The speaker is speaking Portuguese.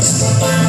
mais.